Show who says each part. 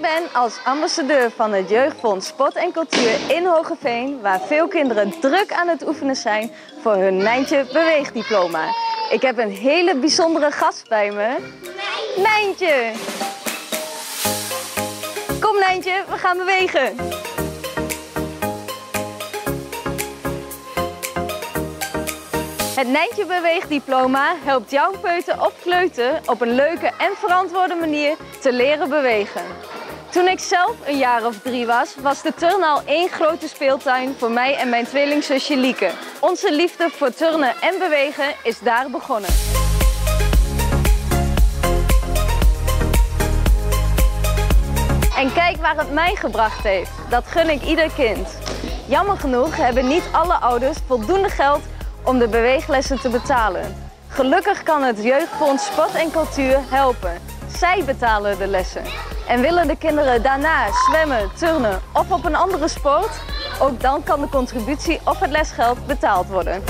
Speaker 1: ben als ambassadeur van het Jeugdfonds Sport en Cultuur in Hogeveen, waar veel kinderen druk aan het oefenen zijn voor hun Nijntje Beweegdiploma. Ik heb een hele bijzondere gast bij me. Nijntje! Kom Nijntje, we gaan bewegen. Het Nijntje Beweegdiploma helpt jouw peuter of kleuter op een leuke en verantwoorde manier te leren bewegen. Toen ik zelf een jaar of drie was, was de turnhal één grote speeltuin voor mij en mijn tweelingzusje Lieke. Onze liefde voor turnen en bewegen is daar begonnen. En kijk waar het mij gebracht heeft. Dat gun ik ieder kind. Jammer genoeg hebben niet alle ouders voldoende geld om de beweeglessen te betalen. Gelukkig kan het Jeugdfonds Sport en Cultuur helpen. Zij betalen de lessen. En willen de kinderen daarna zwemmen, turnen of op een andere sport? Ook dan kan de contributie of het lesgeld betaald worden.